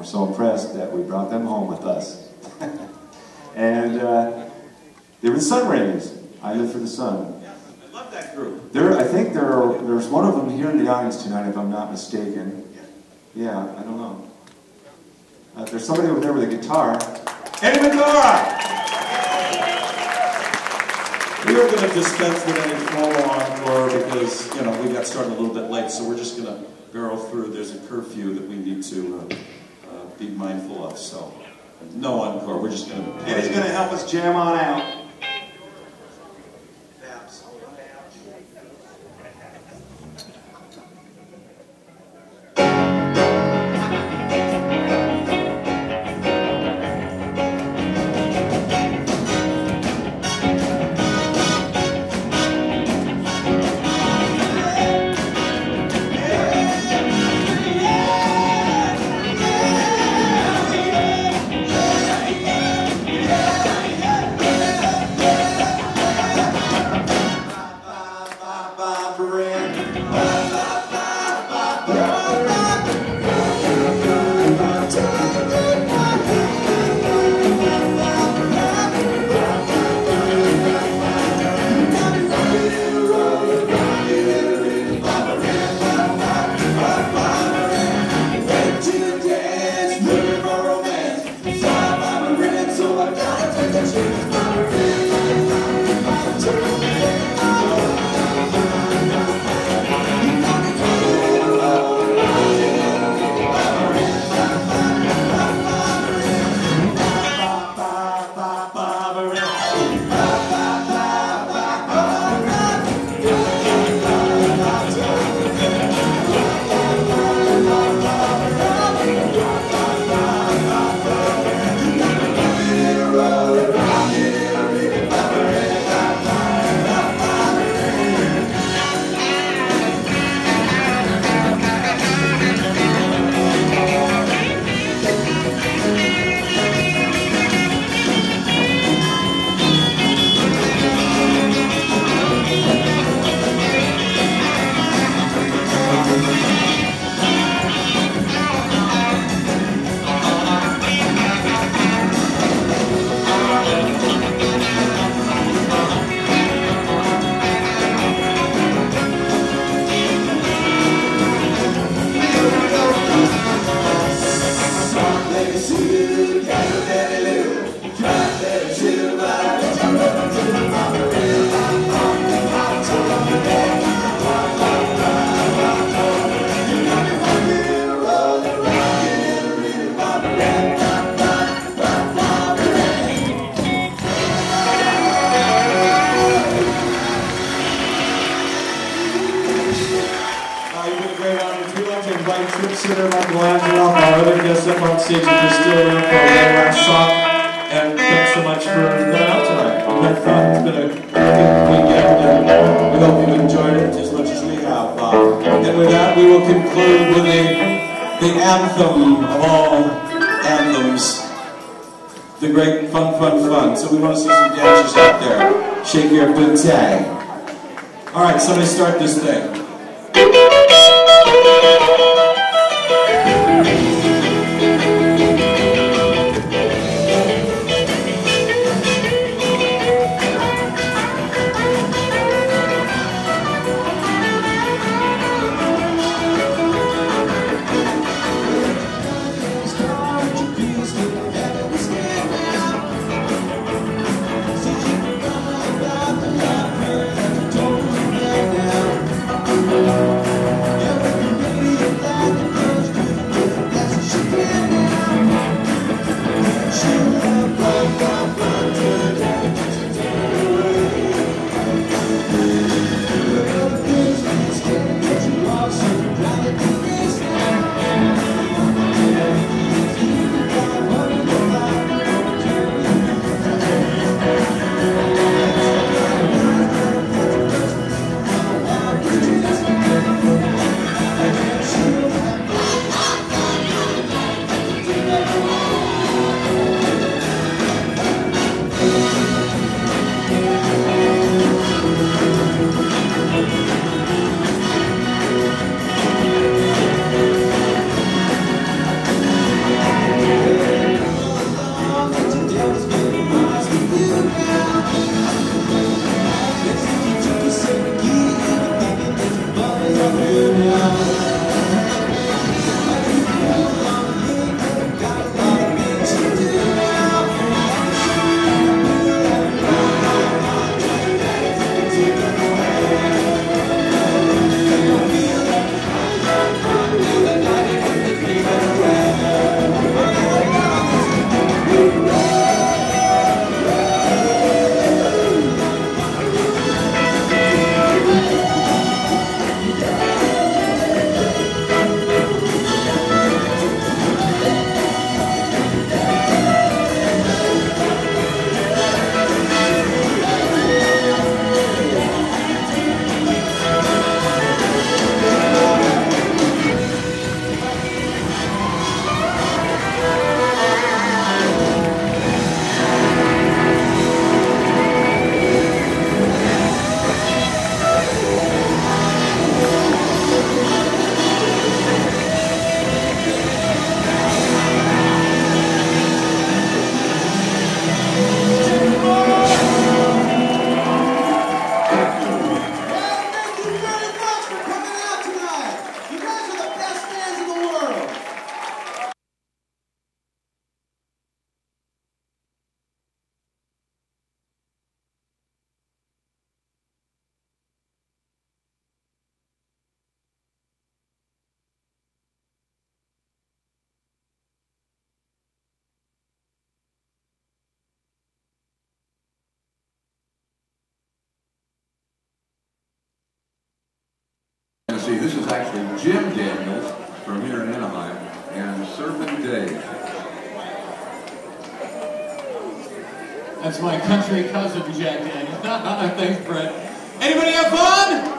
were so impressed that we brought them home with us. and uh, they were the Sunrays. I live for the sun. I love that group. There, I think there are, there's one of them here in the audience tonight, if I'm not mistaken. Yeah, I don't know. Uh, there's somebody over there with a guitar. Eddie Medora! We are going to dispense with any prologue or because, you know, we got started a little bit late, so we're just going to barrel through. There's a curfew that we need to uh, be mindful of. So, no encore. We're just going to. And he's going to help us jam on out. Consider Michelangelo, our other guests up on stage if they're still around for our last song. And thanks so much for coming out tonight. We've had fun. It's been a good weekend, and we hope you've enjoyed it as much as we have. Uh, and with that, we will conclude with the, the anthem of all anthems. The great fun, fun, fun. So we want to see some dancers out there. Shake your booty. All right, somebody start this thing. Actually Jim Daniels from here in Anaheim and Surfing Dave. That's my country cousin, Jack Daniels. Thanks, Brett. Anybody have fun?